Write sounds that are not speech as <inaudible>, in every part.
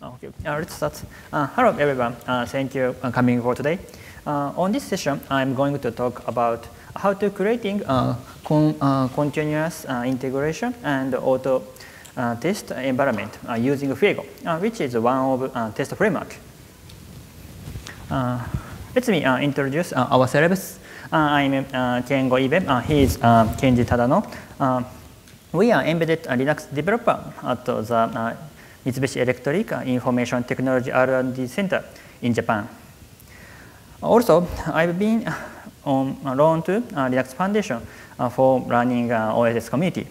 Oh, okay, uh, let's start. Uh, hello, everyone. Uh, thank you for coming for today. Uh, on this session, I'm going to talk about how to creating uh, con uh, continuous uh, integration and auto test environment using Fuego, which is one of test framework. let me introduce our ourselves. I'm Kengo Ibe. he is Kenji Tadano. we are embedded Linux developer at the Mitsubishi Electric Information Technology R&D Center in Japan. Also, I've been uh, on loan to uh, Linux Foundation uh, for running OSS community.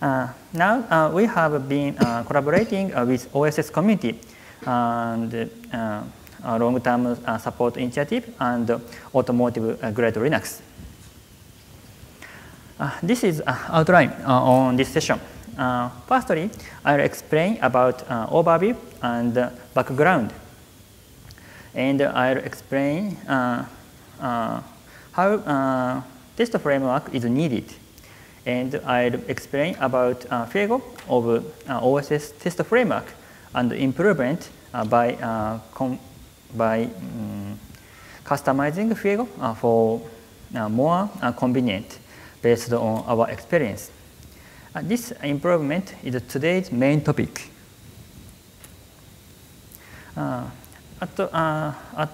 Uh, now uh, we have been uh, collaborating with OSS community and long-term support initiative and automotive grade Linux. this is outline on this session. Uh, firstly, I'll explain about uh, overview and uh, background. And I'll explain uh, uh, how uh, test framework is needed. And I'll explain about uh, Fuego of OSS test framework and improvement by, by um, customizing Fuego for more convenient based on our experience. Uh, this improvement is today's main topic. Uh, at, uh, at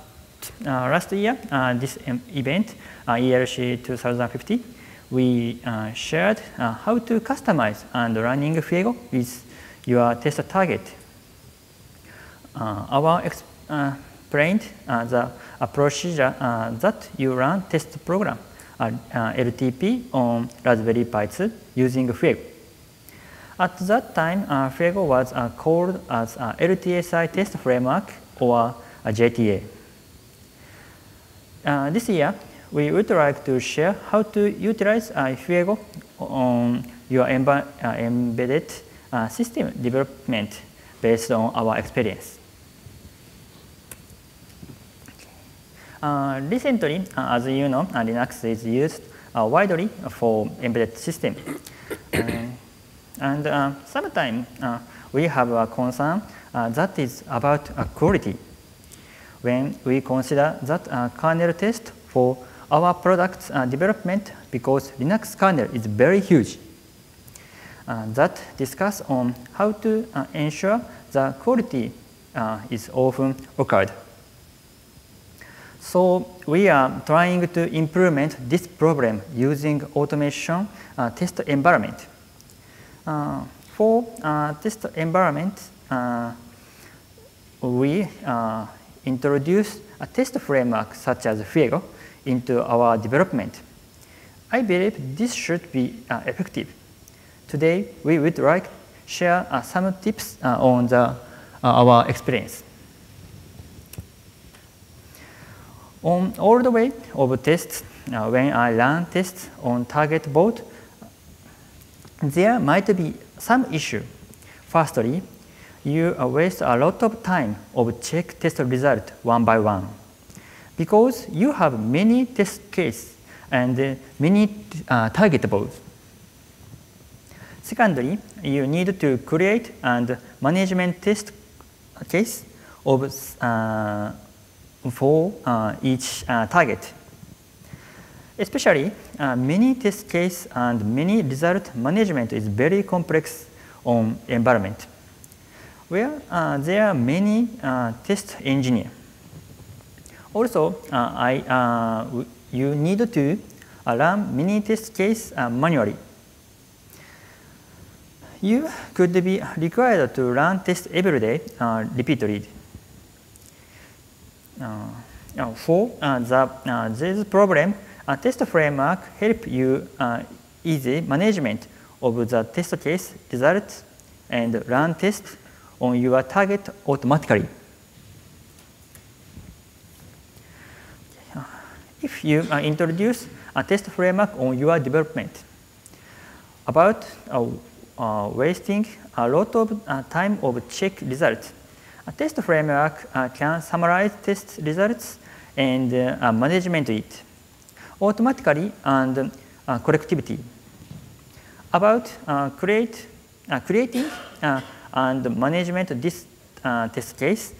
uh, last year, uh, this event, uh, ELC 2050, we shared how to customize and running Fuego with your test target. our explained the procedure that you run test program uh, LTP on Raspberry Pi 2 using Fuego. At that time, uh, Fuego was uh, called as uh, LTSI test framework or JTA. Uh, this year, we would like to share how to utilize uh, Fuego on your uh, embedded system development based on our experience. Recently, uh, as you know, uh, Linux is used widely for embedded system. <coughs> and sometimes we have a concern that is about quality. When we consider that kernel test for our product development because Linux kernel is very huge. Uh, that discuss on how to uh, ensure the quality uh, is often occurred. So we are trying to implement this problem using automation uh, test environment. Uh, for uh, test environment, uh, we uh, introduce a test framework such as Fuego into our development. I believe this should be uh, effective. Today, we would like to share some tips on the, our experience. On all the way of tests, uh, when I run tests on target board, there might be some issue. Firstly, you waste a lot of time of check test result one by one because you have many test cases and uh, many uh, target boards. Secondly, you need to create and management test case of uh, for uh, each uh, target. Especially, uh, many test case and many result management is very complex on environment, where there are many test engineer. Also, I, you need to run many test case manually. You could be required to run test every day repeatedly. Uh, for uh, the, uh, this problem, a test framework help you easy management of the test case results and run tests on your target automatically. If you uh, introduce a test framework on your development about uh, uh, wasting a lot of time of check results, a test framework uh, can summarize test results and uh, management it automatically and uh, collectivity. About uh, create, uh, creating uh, and management this test case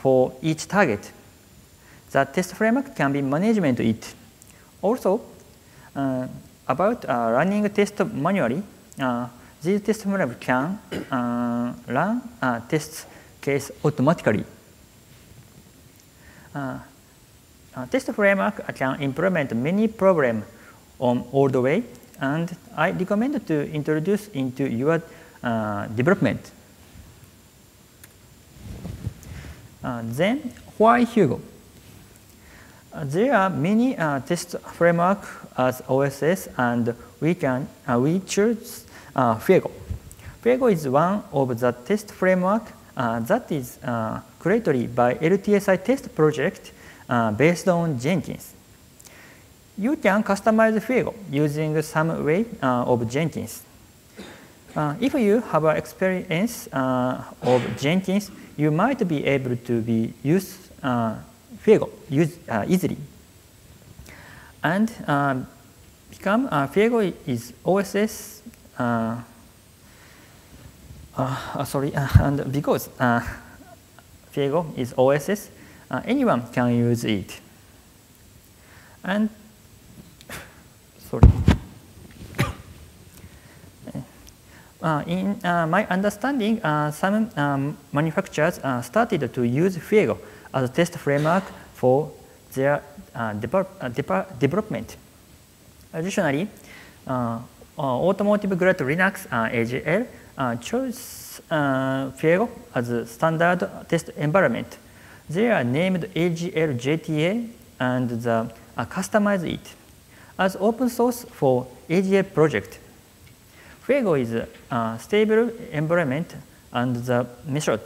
for each target. The test framework can be management it. Also, about running a test manually, these test framework can run test case automatically. Uh, test framework can implement many problems on all the way, and I recommend to introduce into your uh, development. Uh, then, why Fuego? Uh, there are many uh, test framework as OSS, and we can we choose uh, Fuego. Fuego is one of the test framework Uh, that is uh, created by LTSI test project uh, based on Jenkins. You can customize Fuego using some way of Jenkins. Uh, if you have experience uh, of Jenkins, you might be able to be use uh, Fuego use, easily. And um, become Fuego is OSS. Uh, uh, sorry, uh, and because Fuego is OSS, anyone can use it. And sorry. <coughs> Uh, in uh, my understanding, uh, some um, manufacturers started to use Fuego as a test framework for their development. Additionally, automotive grade Linux AGL chose Fuego as a standard test environment. They are named AGL JTA and the, customize it as open source for AGL project. Fuego is a stable environment and the method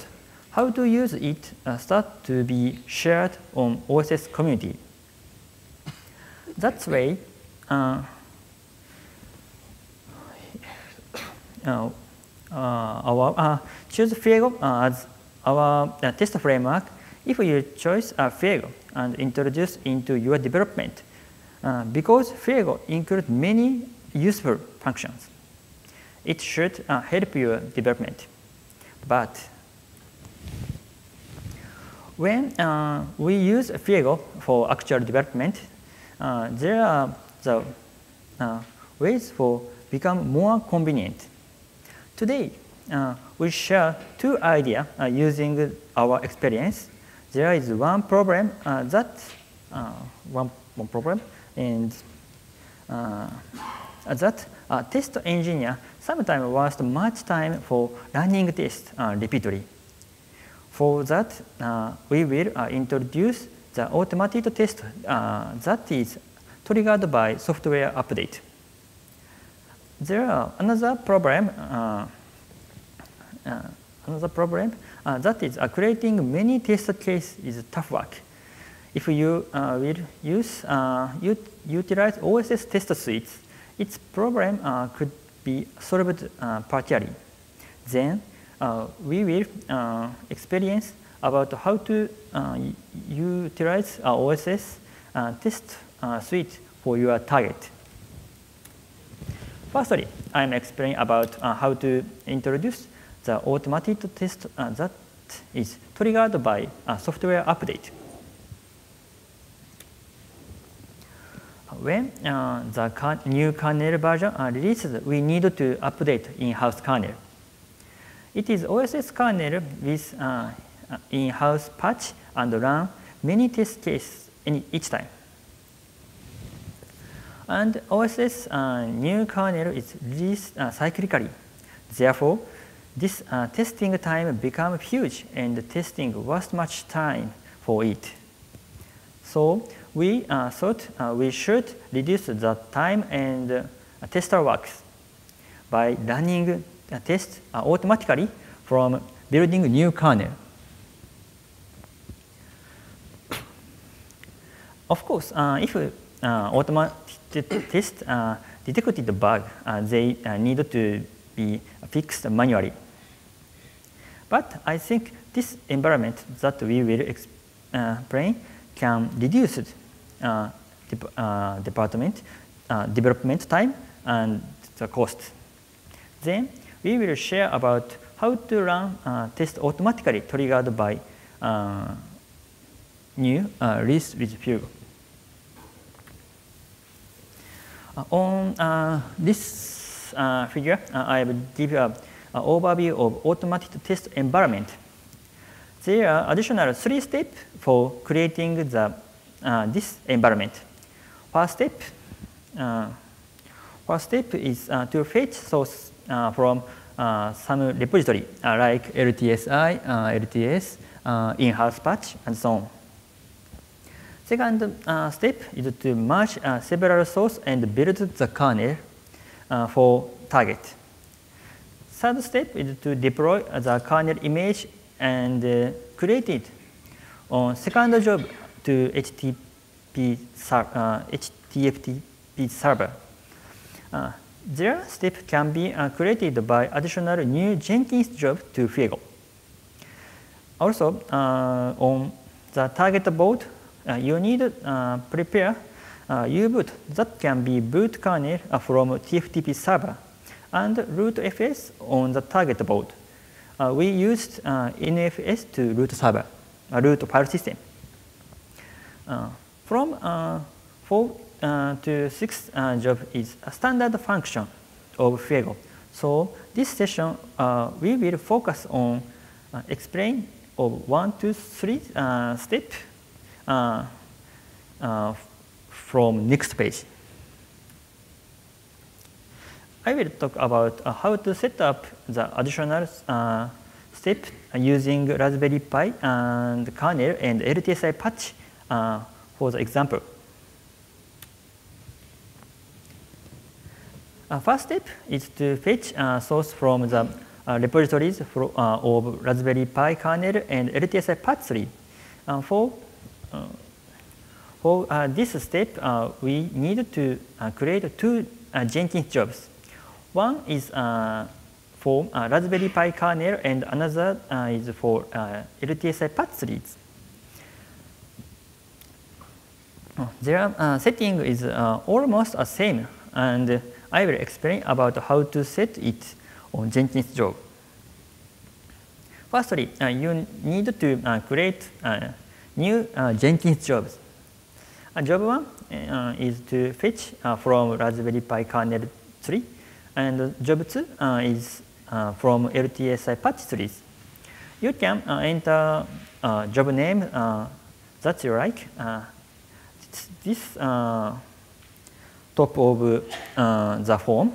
how to use it uh, start to be shared on OSS community. That's way uh, <coughs> uh, our uh, choose Fuego as our uh, test framework if you choose uh, Fuego and introduce into your development because Fuego includes many useful functions it should uh, help your development. But when uh, we use Fuego for actual development, uh, there are the uh, ways for become more convenient. Today, uh, we share two ideas uh, using our experience. There is one problem that one, one problem and that test engineer sometimes waste much time for running tests uh, repeatedly. For that, uh, we will uh, introduce the automated test uh, that is triggered by software update. There are another problem, uh, uh, another problem that is creating many test cases is tough work. If you will use utilize OSS test suites, its problem could be solved uh, partially. Then uh, we will uh, experience about how to utilize OSS test suite for your target. Firstly, I'm explaining about how to introduce the automated test that is triggered by a software update. when uh, the new kernel version uh, releases, we need to update in-house kernel. It is OSS kernel with uh, in-house patch and run many test cases each time. And OSS uh, new kernel is released uh, cyclically. Therefore, this uh, testing time becomes huge and testing was much time for it. So we uh, thought uh, we should reduce the time and uh, tester works by running a test uh, automatically from building new kernel. <coughs> Of course, if automated test detected the bug, they need to be fixed manually. But I think this environment that we will explain can reduce uh, uh, department uh, development time and the cost. Then we will share about how to run uh, test automatically triggered by uh, new uh, list with Fuego. Uh, Uh, on uh, this uh, figure, uh, I will give you an overview of automated test environment. There are additional three steps for creating the, uh, this environment. First step, first step is to fetch source from some repository like LTSI, LTS, in-house patch, and so on. Second uh, step is to merge uh, several sources and build the kernel uh, for target. Third step is to deploy the kernel image and uh, create it on second job to HTTP, HTTP uh, server. Uh, their step can be created by additional new Jenkins job to Fuego. Also, on the target board, uh, you need to uh, prepare uh, U-boot that can be boot kernel from TFTP server and root FS on the target board. we used NFS to root server, root file system. from 4 uh, to 6 uh, job is a standard function of Fuego. So this session, uh, we will focus on explain of 1 to 3 step uh, uh, from next page. I will talk about uh, how to set up the additional uh, step using Raspberry Pi and kernel and LTSI patch uh, for the example. Uh, first step is to fetch uh, source from the repositories for, of Raspberry Pi kernel and LTSI patch tree. for for uh, this step, uh, we need to uh, create two Jenkins jobs. One is for Raspberry Pi kernel and another is for LTSI patch trees. Their uh, setting is uh, almost the same, and I will explain about how to set it on Jenkins job. Firstly, uh, you need to create new Jenkins jobs. job 1 uh, is to fetch uh, from Raspberry Pi kernel tree, and job 2 uh, is from LTSI patch trees. You can enter job name that you like. this top of the form.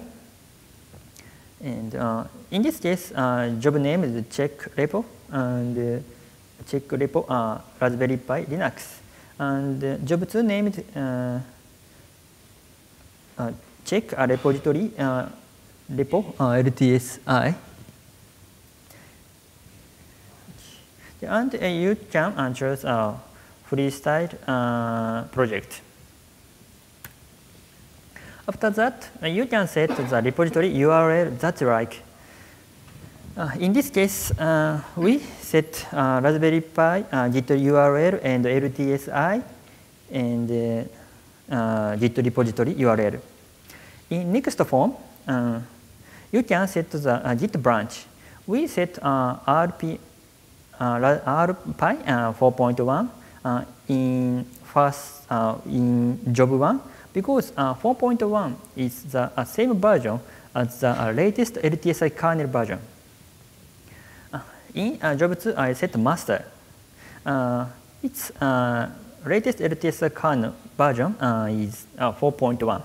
And uh, in this case, uh, job name is check repo and uh, check repo Raspberry Pi Linux and uh, job 2 named uh, uh, check a repository repo LTSI. And you can choose a freestyle project. After that, you can set the repository URL that you like. Uh, in this case, uh, we set uh, Raspberry Pi uh, Git URL and LTSI and uh, uh, Git repository URL. In next form, you can set the Git branch. We set RP, RPi 4.1 in first in job one because 4.1 is the same version as the latest LTSI kernel version. In uh, job 2, I set master. Uh, its uh, latest LTS kernel version uh, is uh, 4.1.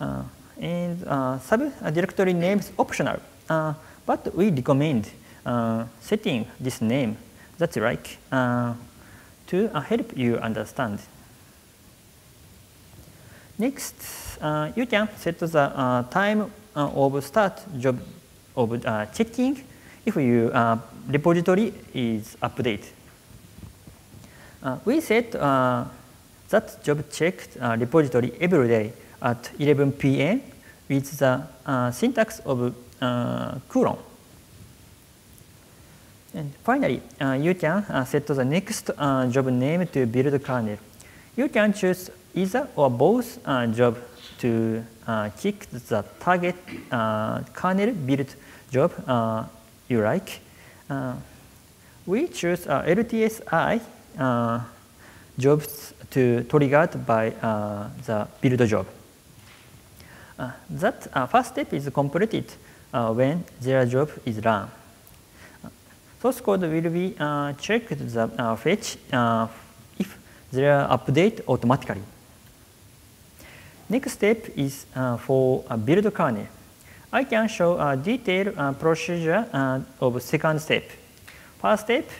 Uh, and subdirectory name is optional, but we recommend setting this name that's right to help you understand. Next, you can set the time of start job of checking if your uh, repository is updated. Uh, we set uh, that job checked uh, repository every day at 11 p.m. with the uh, syntax of uh, cron. And finally, you can set the next job name to build kernel. You can choose either or both job to kick the target kernel build job you like. we choose LTSI jobs to triggered by uh, the build job. Uh, that uh, first step is completed when their job is run. Source code will be checked the fetch if they are update automatically. Next step is uh, for a build kernel. I can show a detailed uh, procedure uh, of second step. First step,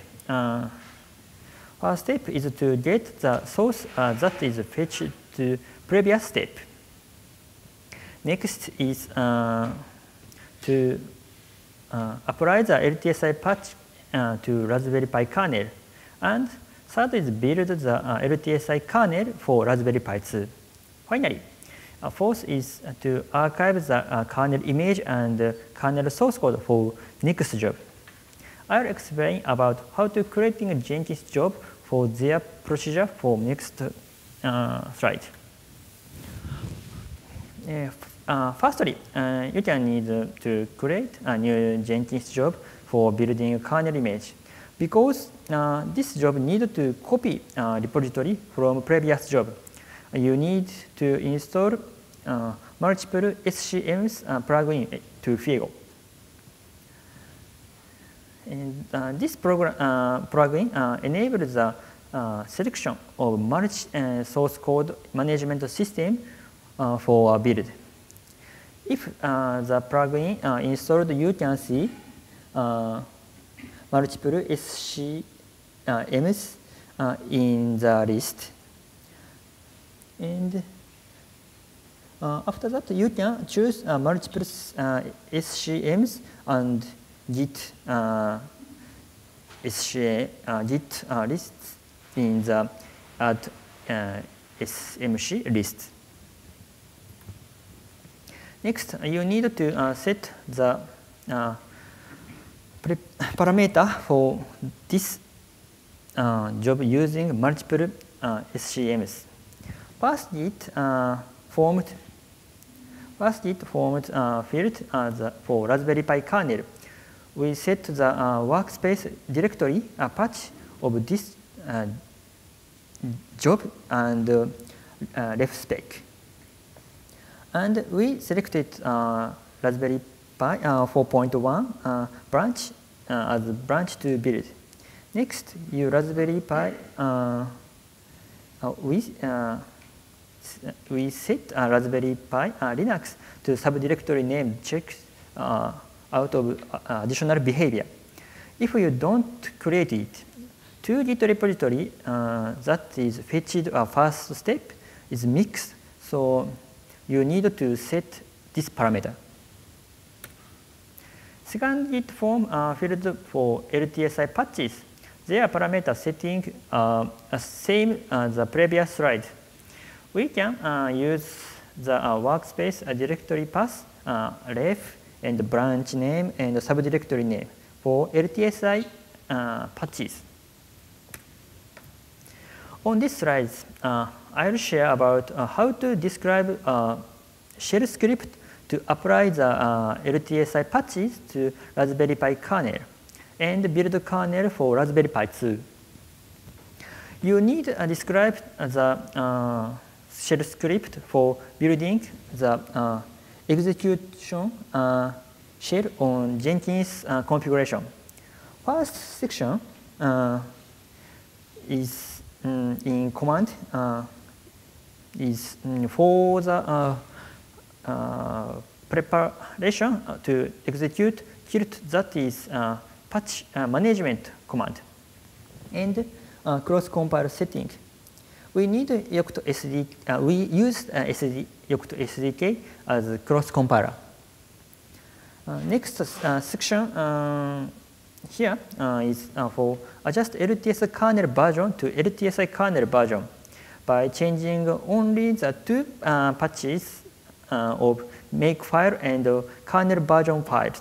first step is to get the source that is fetched to previous step. Next is to apply the LTSI patch to Raspberry Pi kernel. And third is build the LTSI kernel for Raspberry Pi 2. Finally, uh, fourth is to archive the uh, kernel image and uh, kernel source code for next job. I'll explain about how to creating a Jenkins job for their procedure for next uh, slide. Uh, firstly, uh, you can need to create a new Jenkins job for building a kernel image because this job need to copy repository from previous job. You need to install uh, multiple SCMs uh, plugin to Fuego. And uh, this program, plugin enables the selection of multi-source code management system for a build. If the plugin installed, you can see multiple SCMs in the list. And uh, after that, you can choose uh, multiple uh, SCMs and Git SCM, Git lists in the add SCM list. Next, you need to set the <laughs> parameter for this uh, job using multiple uh, SCMs. First, it uh, formed First, it formed a field uh, for Raspberry Pi kernel. We set the uh, workspace directory a patch of this uh, job and uh, spec. And we selected uh, Raspberry Pi uh, 4.1 branch as branch to build. Next, you Raspberry Pi we we set Raspberry Pi uh, Linux to subdirectory name checks uh, out of uh, additional behavior. If you don't create it, to Git repository that is fetched a first step is mixed, so you need to set this parameter. Second Git form uh, field for LTSI patches. Their parameter setting uh, same as the previous slide we can uh, use the uh, workspace directory path, uh, ref, and branch name and subdirectory name for LTSI patches. On this slide, I'll share about how to describe shell script to apply the uh, LTSI patches to Raspberry Pi kernel and build kernel for Raspberry Pi 2. You need to describe the uh, shell script for building the uh, execution uh, shell on Jenkins uh, configuration. First section is um, in command is um, for the preparation to execute quilt that is patch management command and cross compile setting we need Yocto SDK, uh, we use uh, SD, Yocto SDK as a cross compiler. Uh, next uh, section uh, here uh, is for adjust LTS kernel version to LTSI kernel version by changing only the two patches of makefile and kernel version files.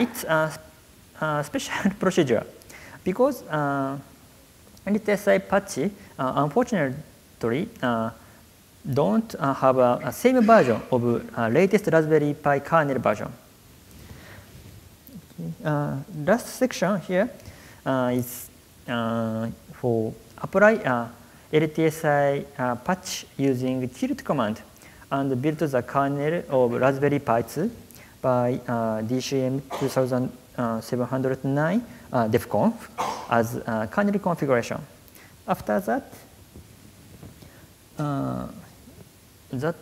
It's a, a special <laughs> procedure because LTSI patch, uh, unfortunately, uh, don't uh, have a, a, same version of latest Raspberry Pi kernel version. last section here is for apply LTSI uh, patch using quilt command and build the kernel of Raspberry Pi 2 by uh, BCM 2709 uh, defconf as uh, kernel configuration. After that, uh, that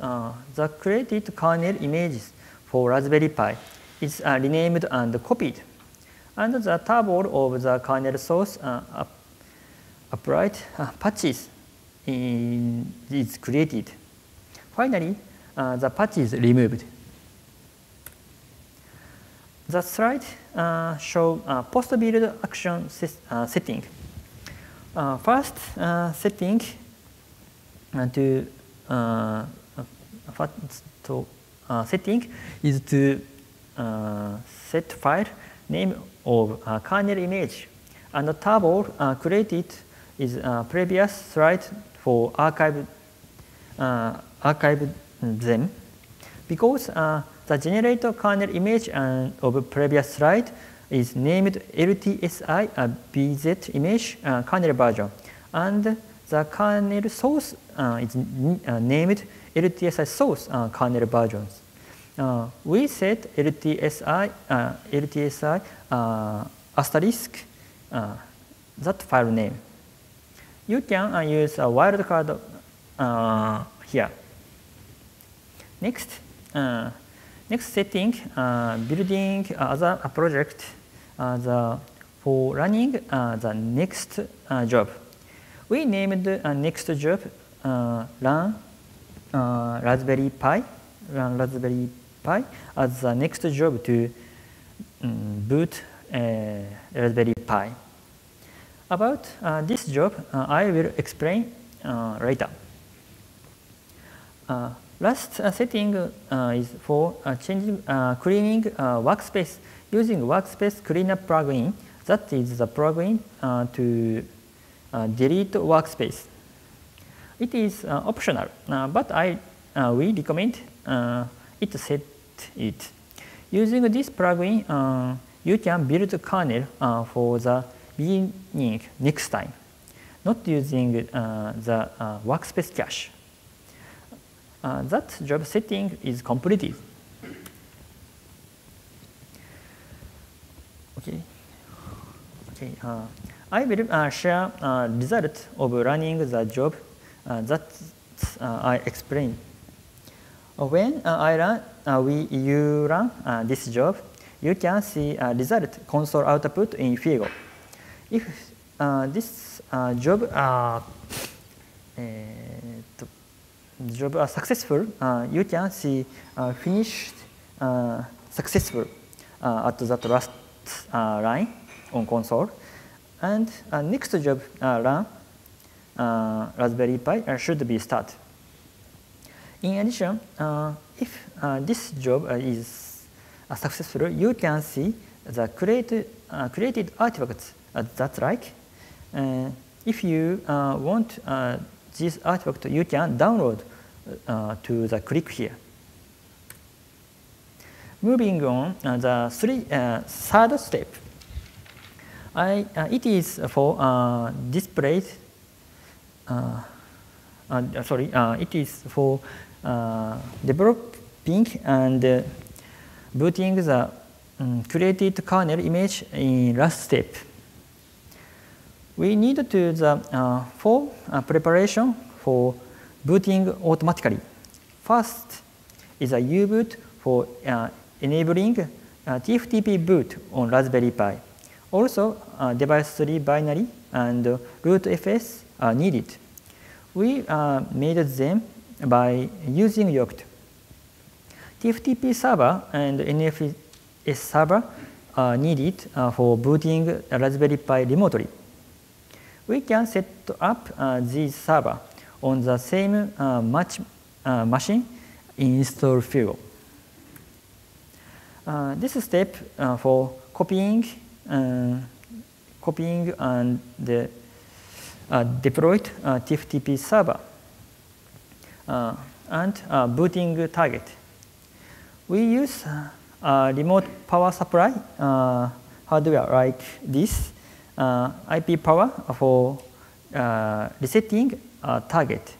uh, the created kernel images for Raspberry Pi is uh, renamed and copied, and the table of the kernel source uh, applied uh, patches in, is created. Finally, uh, the patch is removed. The slide uh, show uh, post-build action uh, setting. Uh, first uh, setting to, to setting is to set file name of kernel image. And the table created is previous slide for archive archive them. Because the generator kernel image of previous slide is named LTSI uh, BZ image uh, kernel version, and the kernel source uh, is uh, named LTSI source uh, kernel versions. Uh, we set LTSI LTSI asterisk that file name. You can use a wildcard here. Next. Next setting, uh, building other project the, for running the next job. We named the next job run Raspberry Pi, run Raspberry Pi as the next job to um, boot Raspberry Pi. About uh, this job, uh, I will explain uh, later. Last uh, setting uh, is for uh, changing, uh, cleaning uh, workspace using workspace cleaner plugin. That is the plugin uh, to delete workspace. It is optional, but I we recommend it set it. Using this plugin, you can build a kernel for the beginning next time, not using the workspace cache uh, that job setting is completed. Okay. Okay. Uh, I will uh, share uh, result of running the job uh, that uh, I explained. When I run, we you run this job, you can see a result console output in Fuego. If this job job are successful, uh, you can see uh, finished uh, successful uh, at that last uh, line on console. And next job run Raspberry Pi should be start. In addition, if this job is successful, you can see the created, created artifacts that like. if you want this artifact you can download uh, to the click here. Moving on, uh, the three, uh, third step. I, uh, it is for uh, displayed, uh, sorry, it is for developing and booting the um, created kernel image in last step we need to the uh, for uh, preparation for booting automatically. First is a U-boot for uh, enabling uh, TFTP boot on Raspberry Pi. Also, uh, device tree binary and rootfs are needed. We uh, made them by using Yocto. TFTP server and NFS server are needed for booting Raspberry Pi remotely we can set up uh, server on the same uh, match, uh, machine in install field. Uh, this step uh, for copying, uh, copying and the deployed TFTP server and booting target. We use remote power supply uh, hardware like this uh, IP power for uh, resetting a target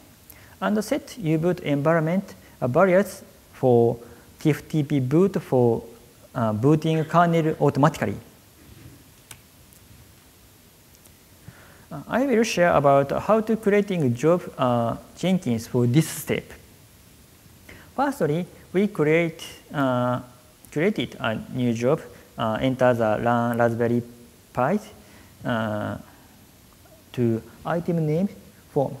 and set U-boot environment barriers for TFTP boot for uh, booting kernel automatically. Uh, I will share about how to creating job uh, Jenkins for this step. Firstly, we create uh, created a new job, uh, enter the run Raspberry Pi uh, to item name form.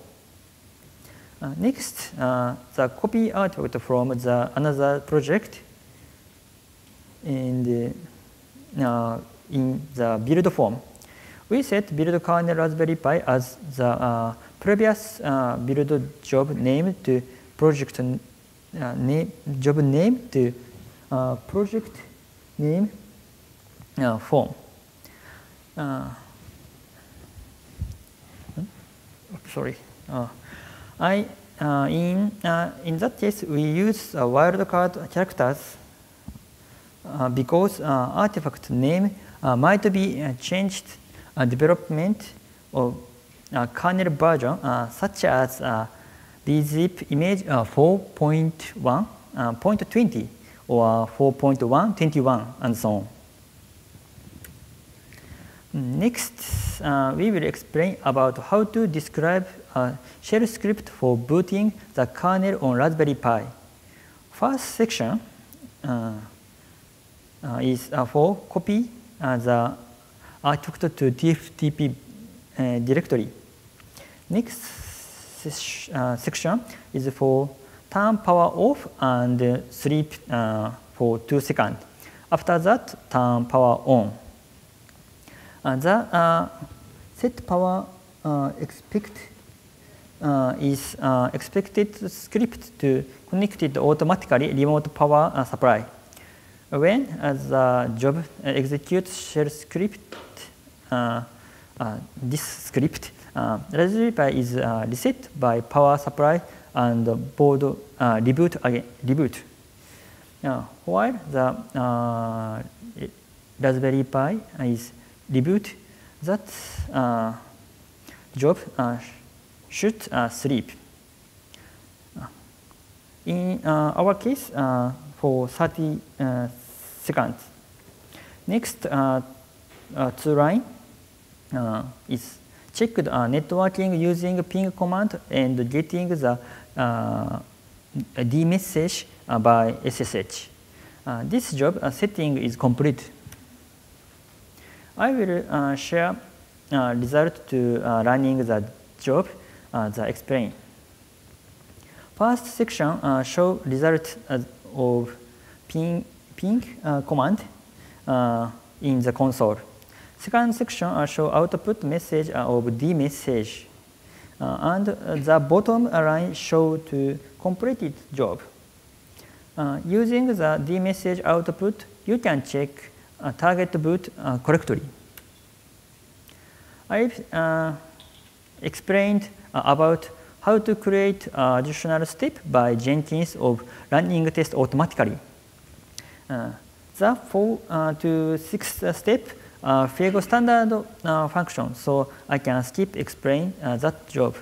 Uh, next, the copy artifact from the another project in the, in the build form we set build kernel Raspberry Pi as the uh, previous uh, build job name to project uh, name job name to uh, project name uh, form. Uh, hmm? Sorry. Uh, I uh, in uh, in that case we use wildcard characters because artifact name might be changed uh, development uh, kernel version uh, such as bzip image 4.1, 0.20 or 4.121 and so on. Next, uh, we will explain about how to describe a shell script for booting the kernel on Raspberry Pi. First section uh, uh, is for copy the artifact to TFTP uh, directory. Next uh, section is for turn power off and sleep uh, for two seconds. After that, turn power on. The uh, set power uh, expect uh, is expected script to connect it automatically remote power supply. When the job executes shell script uh, uh, this script, uh, Raspberry Pi is reset by power supply and board reboot again reboot. while the Raspberry Pi is reboot, that job should sleep. In our case, for 30 seconds. Next, uh, two line uh, is checked uh, networking using ping command and getting the uh, D message uh, by SSH. Uh, this job uh, setting is complete. I will uh, share uh, result to uh, running the job, the explain. First section show result of ping, ping command in the console. Second section uh, show output message uh, of D message. Uh, and the bottom line show to completed job. using the D message output, you can check target boot correctly. I've explained about how to create additional step by Jenkins of running test automatically. Uh, the four uh, to six step uh, standard uh, function, so I can skip explain uh, that job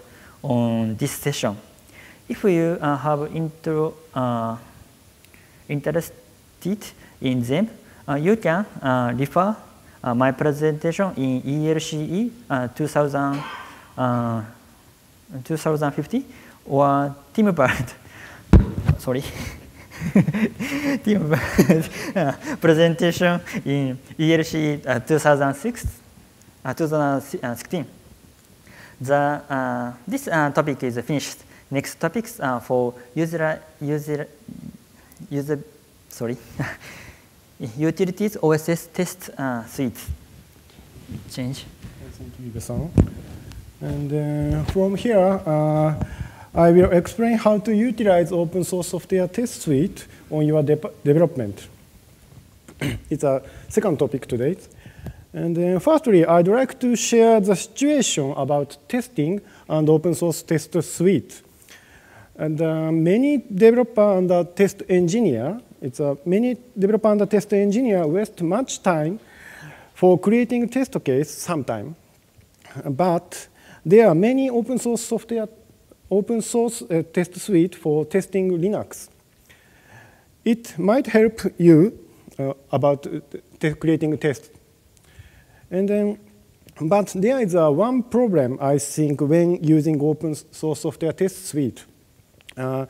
on this session. If you uh, have intro, uh, interested in them, uh, you can refer my presentation in ELCE 2000, 2050 or Tim Bird. <laughs> Sorry. <laughs> team <laughs> presentation in ELCE uh, 2006, uh, 2016. The, uh, this uh, topic is finished. Next topics uh, for user, user, user, sorry, utilities OSS test uh, suite. Change. Thank you, Ibe-san. And from here, I will explain how to utilize open source software test suite on your de development. <clears throat> it's a second topic today. And then firstly, I'd like to share the situation about testing and open source test suite. And uh, many developer and uh, test engineer It's a many developer and test engineer waste much time for creating test case sometime. But there are many open source software, open source uh, test suite for testing Linux. It might help you uh, about uh, creating test. And then, but there is uh, one problem I think when using open source software test suite. Uh,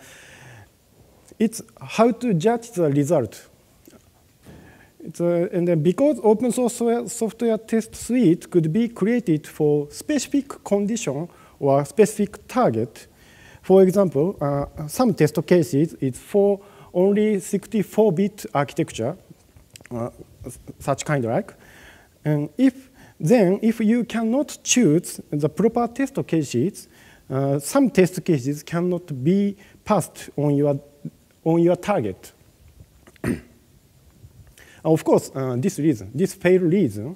it's how to judge the result. Uh, and then because open source software test suite could be created for specific condition or specific target. For example, uh, some test cases is for only 64-bit architecture, uh, such kind like. And if then if you cannot choose the proper test cases, uh, some test cases cannot be passed on your on your target. of course, uh, this reason, this fail reason,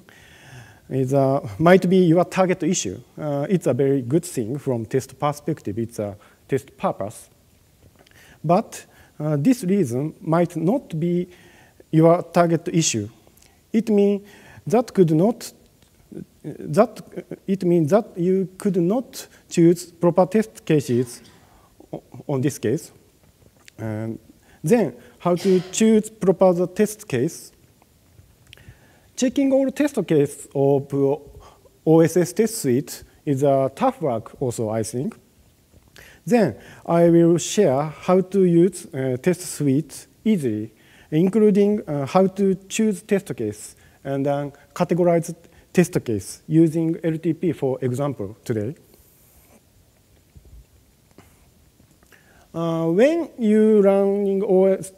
is, uh, might be your target issue. Uh, it's a very good thing from test perspective. It's a test purpose. But uh, this reason might not be your target issue. It means that could not that it means that you could not choose proper test cases on this case. And then, how to choose proper test case. Checking all test case of OSS test suite is a tough work also, I think. Then I will share how to use uh, test suite easily, including uh, how to choose test case and then categorize test case using LTP for example today. Uh, when you running OS,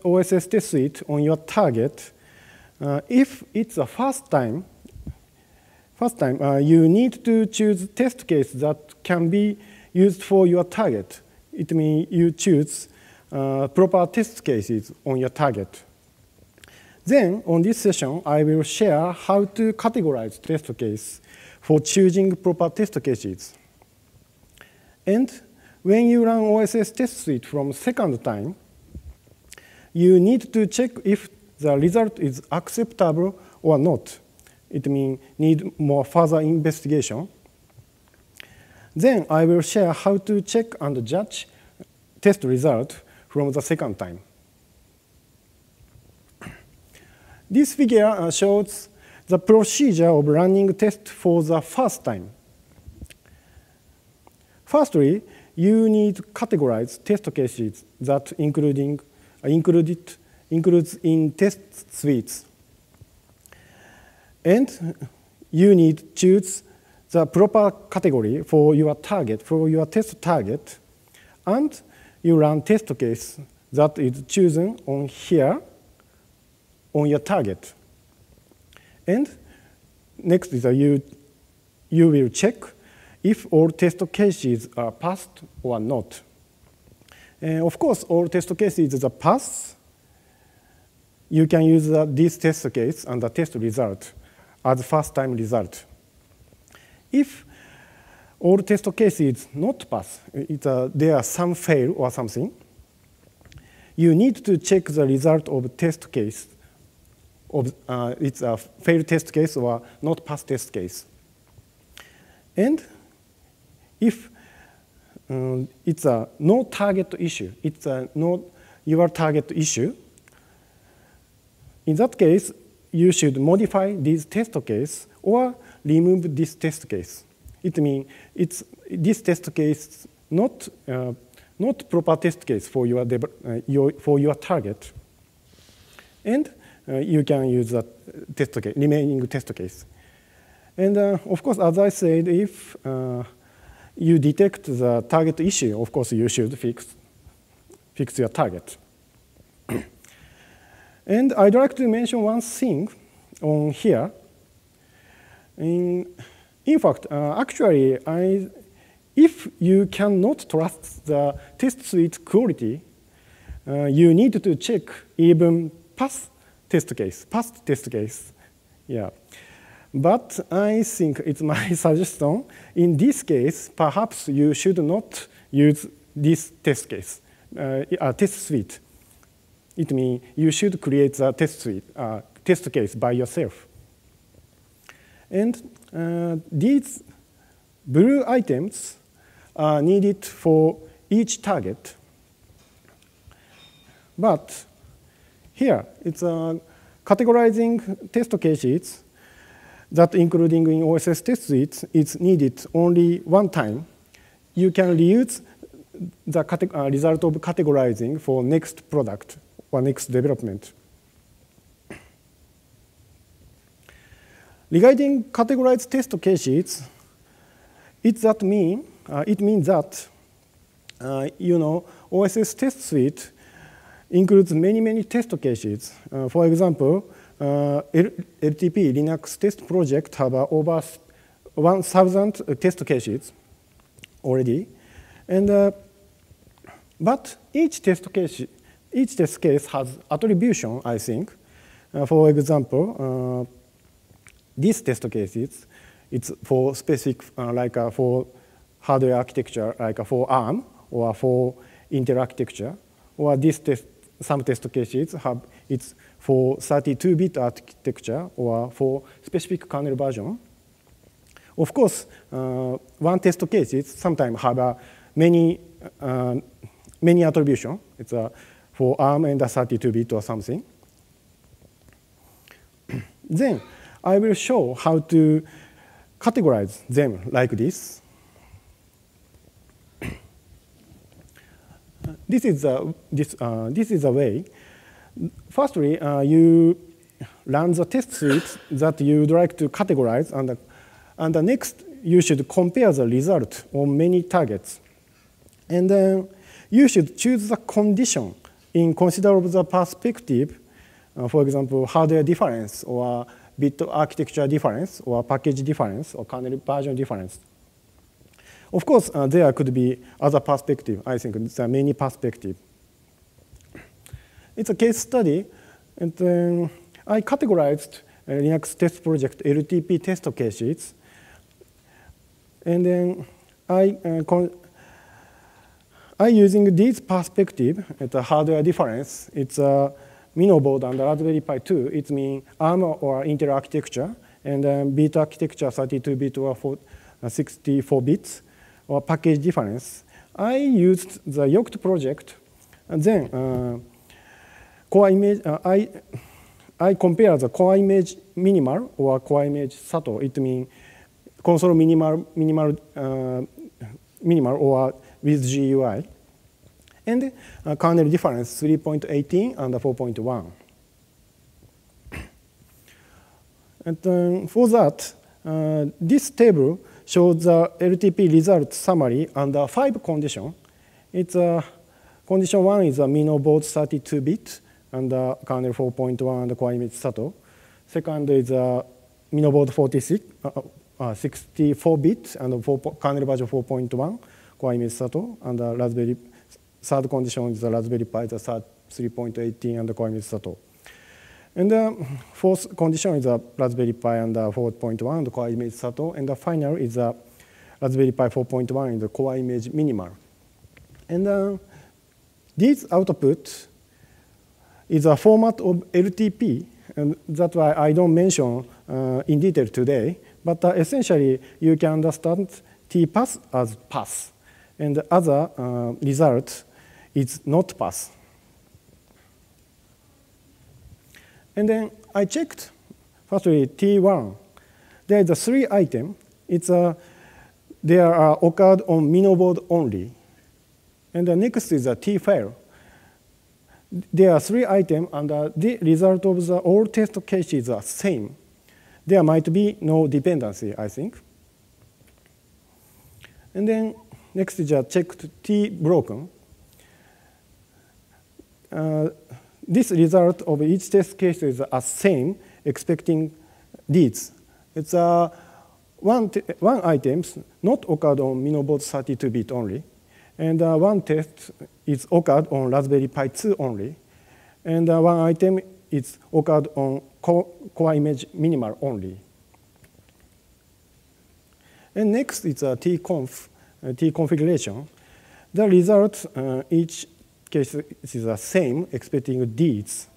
suite on your target, uh, if it's the first time, first time, uh, you need to choose test case that can be used for your target. It means you choose uh, proper test cases on your target. Then, on this session, I will share how to categorize test case for choosing proper test cases. And when you run OSS test suite from second time, you need to check if the result is acceptable or not. It means need more further investigation. Then I will share how to check and judge test result from the second time. This figure uh, shows the procedure of running test for the first time. Firstly, you need to categorize test cases that including, uh, included, includes in test suites. And you need to choose the proper category for your target, for your test target, and you run test case that is chosen on here on your target. And next is you, you will check if all test cases are passed or not. And of course, all test cases are passed. You can use uh, this test case and the test result as first time result. If all test cases not pass, it, uh, there are some fail or something, you need to check the result of test case. Of, uh, it's a failed test case or not pass test case. And if um, it's a no target issue, it's a no your target issue, in that case, you should modify this test case or remove this test case. It means it's this test case not uh, not proper test case for your, uh, your for your target, and uh, you can use that test case, remaining test case. And uh, of course, as I said, if uh, you detect the target issue, of course, you should fix, fix your target. <clears throat> and I'd like to mention one thing on here. In, in fact, uh, actually, I, if you cannot trust the test suite quality, uh, you need to check even past test case, past test case. Yeah. But I think it's my <laughs> suggestion. In this case, perhaps you should not use this test case, uh, test suite. It means you should create the test suite, test case by yourself. And uh, these blue items are needed for each target. But here, it's uh, categorizing test cases that including in OSS test suite is needed only one time. You can reuse the uh, result of categorizing for next product or next development. Regarding categorized test cases, it that mean uh, it means that uh, you know OSS test suite includes many many test cases. Uh, for example, uh, LTP Linux test project have over 1,000 test cases already, and uh, but each test case each test case has attribution. I think, uh, for example these test cases, it's for specific, uh, like uh, for hardware architecture, like uh, for ARM or for Intel architecture, or this test, some test cases have it's for 32-bit architecture or for specific kernel version. Of course, uh, one test cases sometimes have uh, many uh, many attribution. It's for ARM and 32-bit or something. then I will show how to categorize them like this. this is a, this, uh, this is a way. Firstly, uh, you run the test suite that you'd like to categorize, and, and the next you should compare the result on many targets. And then you should choose the condition in consider of the perspective, uh, for example, hardware difference or bit architecture difference or package difference or kernel version difference. Of course, uh, there could be other perspective. I think there are many perspective. It's a case study, and um, I categorized uh, Linux test project LTP test cases, and then I uh, I using this perspective at a hardware difference. It's a MinnowBoard and Raspberry Pi 2, it means ARM or Intel architecture, and then bit architecture 32-bit or uh, 64 bits, or package difference. I used the Yocto project, and then uh, core image, uh, I, I compare the core image minimal or core image SATO. It means console minimal, minimal, uh, minimal or with GUI and uh, kernel difference 3.18 and 4.1. And um, for that, uh, this table shows the LTP result summary under five conditions. It's uh, condition one is a Mino board 32-bit and uh, kernel 4.1 and the core image SATO. Second is a Mino board 46, 64-bit uh, uh, and kernel version 4.1 core image SATO and the Raspberry third condition is the Raspberry Pi, the third 3.18 and the core image SATO. And the fourth condition is the Raspberry Pi and the 4.1 and the core image SATO. And the final is the Raspberry Pi 4.1 and the core image minimal. And uh, this output is a format of LTP, and that's why I don't mention uh, in detail today. But uh, essentially, you can understand TPASS as path, and the other uh, result is not pass. And then I checked, firstly, TWARN. There is a three item. It's a, they are occurred on board only. And the next is a TFAIL. There are three items, and the result of the all test cases are same. There might be no dependency, I think. And then next is a checked T broken. Uh, this result of each test case is a same, expecting leads. It's uh, one, one items not occurred on MinnowBoard 32-bit only, and uh, one test is occurred on Raspberry Pi 2 only, and uh, one item is occurred on core, core image minimal only. And next is a T-conf, uh, T configuration. The result uh, each cases are same, expecting deeds.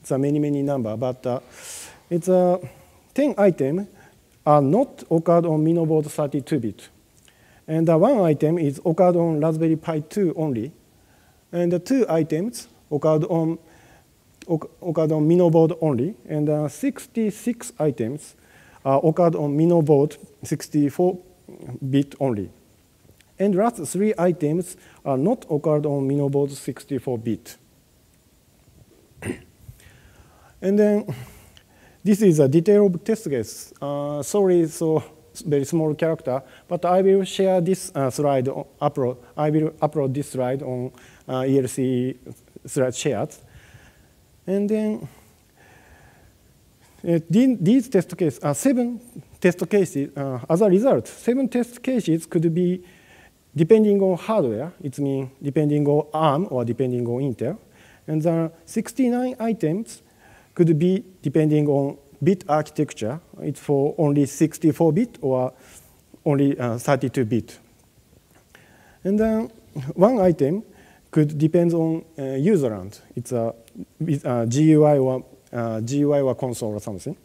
It's a many, many number, but uh, it's a 10 item are not occurred on Minoboard 32-bit. And uh, one item is occurred on Raspberry Pi 2 only. And the two items occurred on, occurred on MinnowBoard only. And uh, 66 items uh, occurred on MinnowBoard 64-bit only. And last three items are not occurred on MinnowBoard 64-bit. <coughs> and then this is a detailed test case. Uh, sorry, so very small character, but I will share this uh, slide, upload, I will upload this slide on uh, ELC slide shared. And then uh, these test cases are seven test cases. Uh, as a result, seven test cases could be depending on hardware. It means depending on ARM or depending on Intel. And the 69 items could be depending on bit architecture. It's for only 64-bit or only 32-bit. Uh, and then one item could depend on uh, user land. It's a, a GUI or uh, GUI or console or something.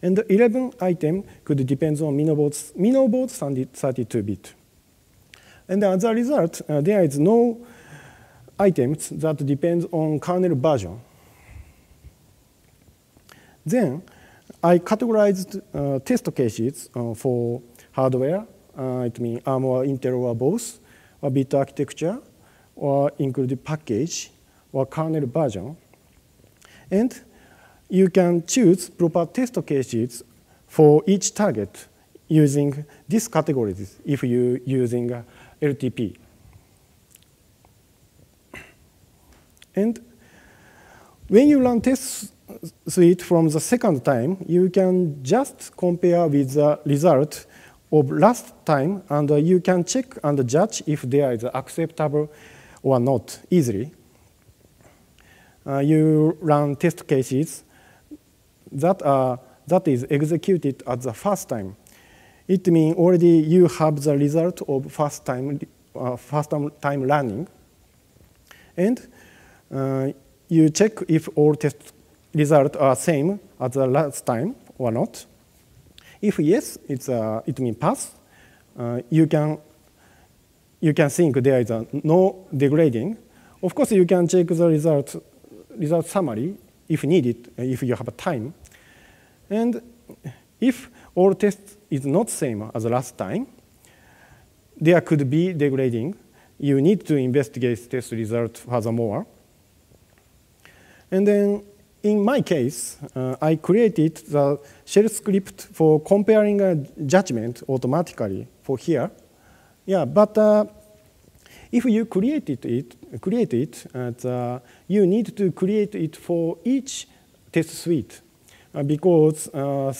And the 11 item could depend on Minoboard's, Minoboard's 32-bit. And as a result, uh, there is no items that depends on kernel version. Then I categorized uh, test cases uh, for hardware. Uh, it means ARM or Intel or both, or bit architecture, or include package, or kernel version. And you can choose proper test cases for each target using these categories if you're using uh, LTP. And when you run test suite from the second time, you can just compare with the result of last time, and uh, you can check and judge if there is acceptable or not easily. Uh, you run test cases that, are, that is executed at the first time. It means already you have the result of first time, uh, first time running. And uh, you check if all test results are same as the last time or not. If yes, it's uh, it means pass. Uh, you can you can think there is a no degrading. Of course, you can check the result result summary if needed, if you have time. And if all tests is not same as last time, there could be degrading. You need to investigate test result furthermore. And then in my case, uh, I created the shell script for comparing a judgment automatically for here. Yeah, but uh, if you created it, create it, uh, you need to create it for each test suite uh, because uh,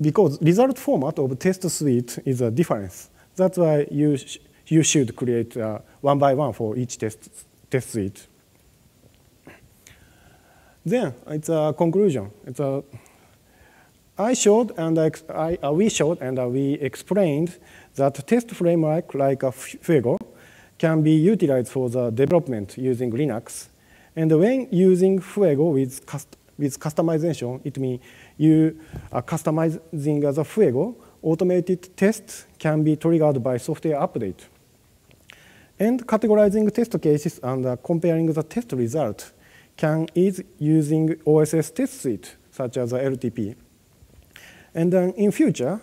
because result format of test suite is a difference. That's why you sh you should create uh, one by one for each test test suite. Then it's a conclusion. It's a I showed and I, I, we showed and we explained that test framework like a Fuego can be utilized for the development using Linux. And when using Fuego with, cust with customization, it means you are customizing the Fuego, automated tests can be triggered by software update. And categorizing test cases and uh, comparing the test result can is using OSS test suite, such as LTP. And then in future,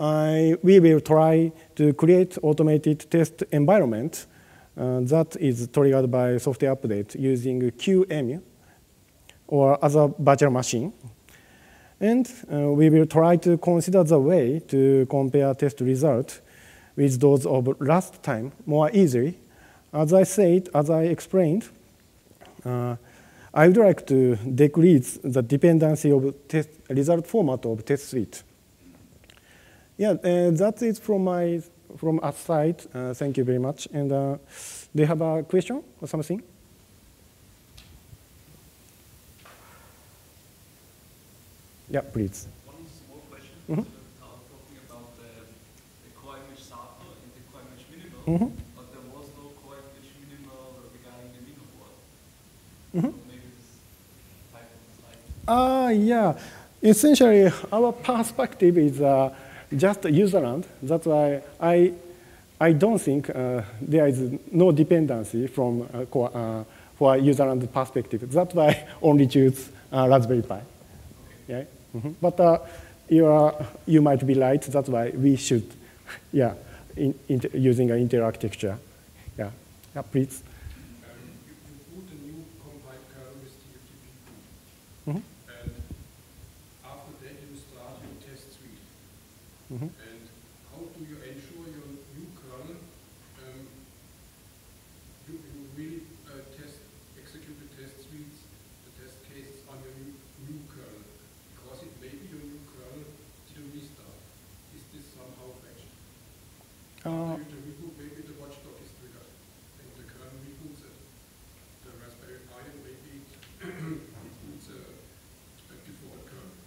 I, we will try to create automated test environment uh, that is triggered by software update using QEMU or other virtual machine. And uh, we will try to consider the way to compare test result with those of last time more easily. As I said, as I explained, uh, I would like to decrease the dependency of test result format of test suite. Yeah, uh, that's it from my from our side. Uh, thank you very much. And uh, do you have a question or something? Yeah, please. One small question. Mm -hmm. Talking about the, the coimage SAPO and the coimage minimal, mm -hmm. but there was no coimage minimal regarding the minimal one. Mm -hmm. so maybe this type of slide. Ah, yeah. Essentially, our perspective is uh, just userland. That's why I, I don't think uh, there is no dependency from uh, uh, for userland perspective. That's why I <laughs> only choose uh, Raspberry Pi. Yeah. Mhm. But uh, you, are, you might be right. That's why we should, <laughs> yeah, in, in, using an Intel architecture. Yeah. Yeah, please. Um, you, you boot a new compiled kernel with TFTP boot. Mhm. And after that, you start your test suite. Mhm. And how do you ensure your new kernel, um, you, you really uh, test, execute the test suites, the test cases on your new, new kernel? Because it may be your new kernel didn't restart. Is this somehow fetched? Uh, After you reboot, maybe the watchdog is triggered, and the kernel reboots it. The Raspberry Pi, and maybe it reboots a, a default kernel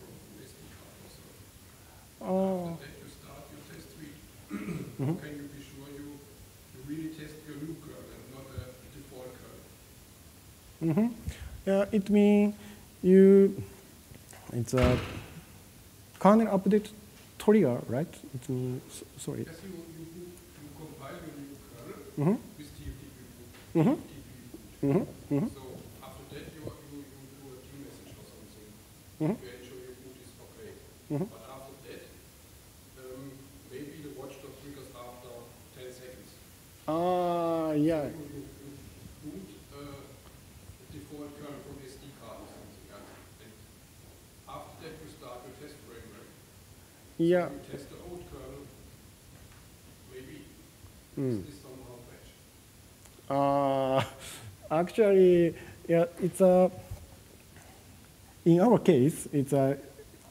from SD card or so. uh, After that, you start your test suite. Mhm. How can you be sure you, you really test your new kernel and not a default kernel? Mm-hmm. Yeah, it means you, it's a kernel update trigger, right? It means, sorry. Yes, you, you, you compile your new kernel Mm-hmm. with TFTP boot. Mhm. TFTP. Mm-hmm. Mm-hmm. So after that, you, you, you do a key message or something. Mhm. to ensure your boot is okay. Mhm. But after that, um, maybe the watchdog triggers after 10 seconds. Ah, yeah. You, you, you boot uh, the default kernel from SD card or something else. And after that, you start your test framework. Yeah. You test the old kernel. Maybe Mm. is somehow? Uh, actually, yeah, it's a, in our case, it's a,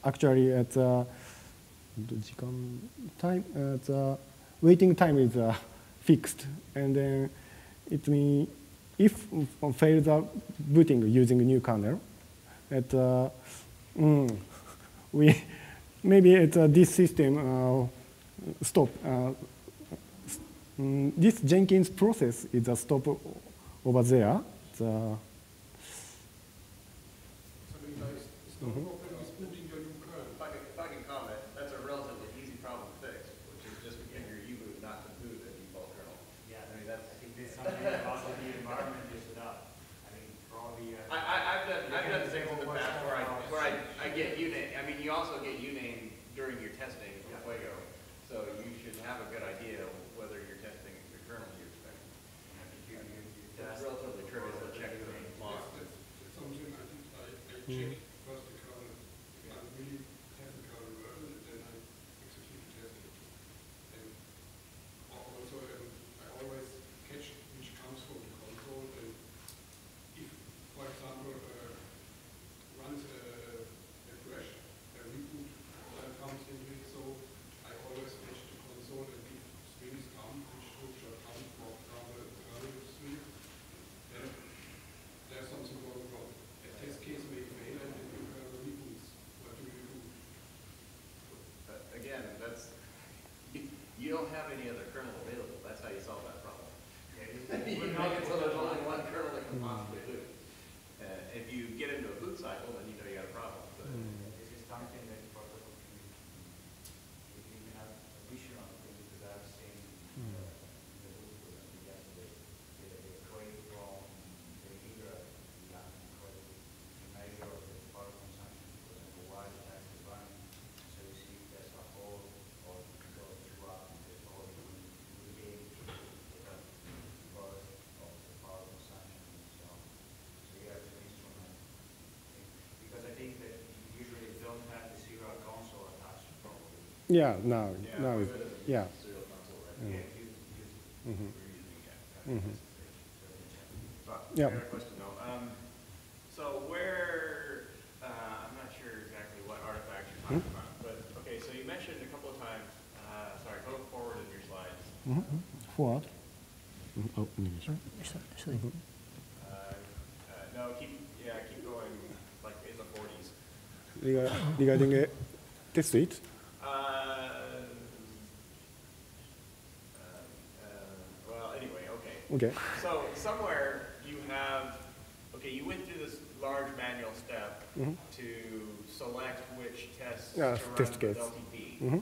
actually, a, 時間 time, it's a, waiting time is uh, fixed. And then it means if we fail the booting using a new kernel, it, uh, mm, <laughs> we, maybe it's, uh, this system uh, stop, uh, Mm, this Jenkins process is a stop over there. The, So I mean, there is, is no Mhm. problem with booting your new kernel. If I can, if I can comment, that's a relatively easy problem to fix, which is just get your U-boot not to boot a default kernel. Yeah, I mean, that's, I think there's something about the environment you set up. I mean, probably. uh, I, I, I've done, I've done things in the Much past more where I, about where I, it. I get uname, I mean, you also get uname during your testing with Fuego. So you should have a good idea of whether you're testing the kernel you expect. I think you, you, you It's test relatively trivial to check the Yes, log. Yes, that's, that's something I did, I, I check first the kernel, if I really have the kernel version, and then I execute the testing. And al- also, um, I always catch which comes from the console, and if, for example, uh, runs a, a crash, a reboot uh, comes into it, so I always catch the console and if strings come, which should come, for example, kernel string, then there's something going wrong. A test case may fail and then you have a reboots. What do you do? But again, that's, you, don't have any other kernel available, that's how you solve that problem We're make not it so there's only able to- one kernel that can possibly boot. Uh, if you get into a boot cycle, then you know you got a problem, but. This is something that protocol can, we can have additional things that I've seen, uh, in the book with us yesterday. The, the crate from the Hydra, the Latin crate, to measure the power consumption, for example, why the tax is running. So you see if there's a hole or it goes through up and there's a hole, you will, you will be able to get a burst of the power consumption and so on. So you have an instrument because I think that you usually don't have the serial console attached properly. yeah, now, now, we're it's, good at yeah. Serial console, right? Mm. Yeah, you, you, Mhm. We're using it, yeah. Mhm. so you check. But, Yeah. fair question though. Um, so where, uh, I'm not sure exactly what artifacts you're talking Hmm? about, but, okay, so you mentioned a couple of times, uh, sorry, go forward in your slides. Mhm. Forward. Mhm. Oh, お願いします Sorry, sorry. Uh, uh, no, keep, yeah, keep going, like in the forties. Rega- Regarding a test suite, Uh, uh, okay. So somewhere you have, okay, you went through this large manual step to select which tests Yeah, to run with. LTP. Mhm.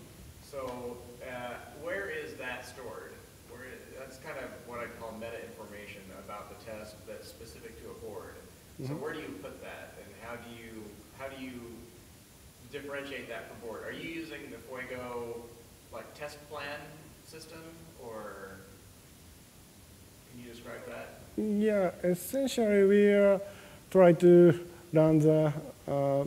So uh, where is that stored? Where is, that's kind of what I call meta information about the test that's specific to a board. So Mm-hmm. where do you put that, and how do you how do you differentiate that from board? Are you using the Fuego like test plan system, or can you describe that? Yeah, essentially we are try to run the uh,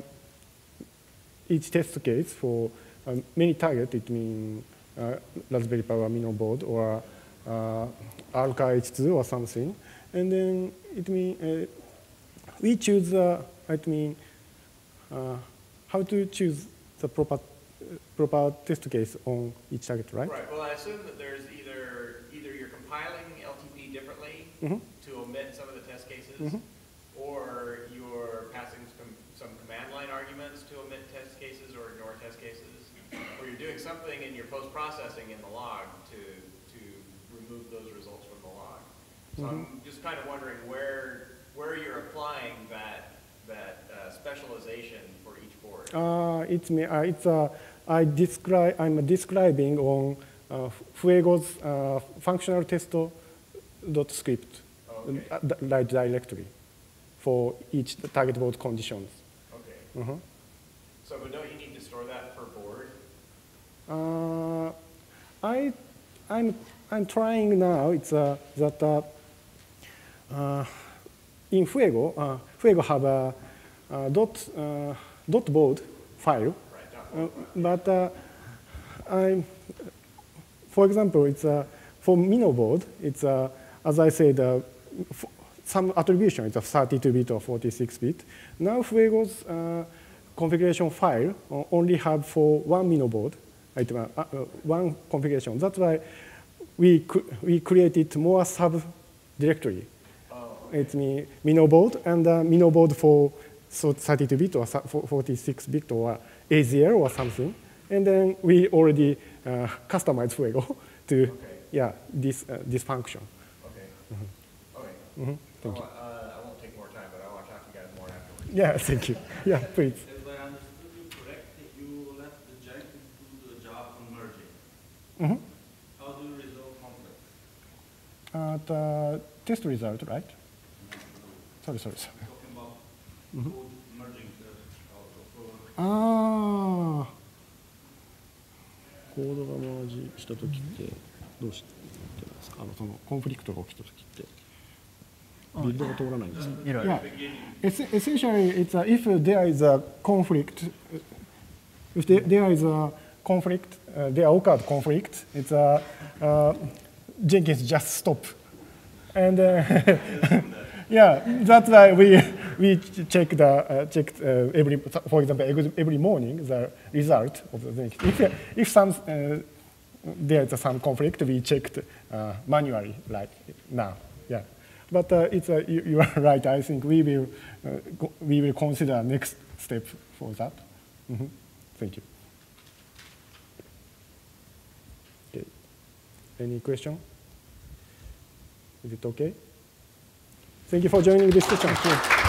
each test case for um, many target. It means uh, Raspberry Pi MinnowBoard or uh, Alka H2 or something, and then it mean uh, we choose the I mean uh, how to choose the proper proper test case on each target, right? Right, well, I assume that there's either, either you're compiling LTP differently Mhm. To omit some of the test cases, Mhm. or you're passing some, some command line arguments to omit test cases or ignore test cases, or you're doing something in your post-processing in the log to, to remove those results from the log. So I'm just kind of wondering where, where you're applying that, that uh, specialization for each board. Uh, it's me. Uh, it's uh, I describe. I'm describing on uh, Fuego's uh, functional test dot script, Okay. di- directory, for each target board conditions. Okay, Mhm. so but don't you need to store that per board? Uh, I, I'm, I'm trying now. It's uh, that uh, uh, in Fuego, uh, Fuego have a, uh dot uh, dot board file, Right, Uh, but uh, I'm, for example, it's uh, for MinnowBoard. It's uh, as I said, uh, some attribution. It's a 32-bit or 46-bit. Now Fuego's uh, configuration file only have for one MinnowBoard, right, uh, uh, one configuration. That's why we we created more sub directory. Oh, It's me MinnowBoard and uh, MinnowBoard for so 32-bit or 46-bit or AZL or something. And then we already uh, customized Fuego <laughs> to Okay. yeah this uh, this function. okay. Okay. Mhm. Thank you. Uh, I won't take more time, but I want to talk to you guys more afterwards. Yeah, thank you. Yeah, please. If I understood you correctly, you let the Jenkins do the job on merging. Mhm. How do you resolve conflicts? Uh, the test result, right? Sorry, sorry, sorry. Talking about Mm-hmm. code merging the, uh, ああ。コードがマージしたときってどうしてますか。あのそのコンフリクトが起きたときって ビルドが通らないんですか。いろいろ Yeah, es- essentially, it's a, if there is a conflict, uh, if there, there is a conflict, uh, there occurred conflict, it's a, uh, Jenkins just stop. And uh, <laughs> yeah, that's why we, we ch- check the, uh, checked uh, every, for example, every- every morning the result of the thing. If, if some, uh, there is some conflict, we checked uh, manually like now. But uh, it's uh, you, you are <laughs> right. I think we will uh, go, we will consider next step for that. Mhm. Thank you. Okay. Any question? Is it okay? Thank you for joining this session.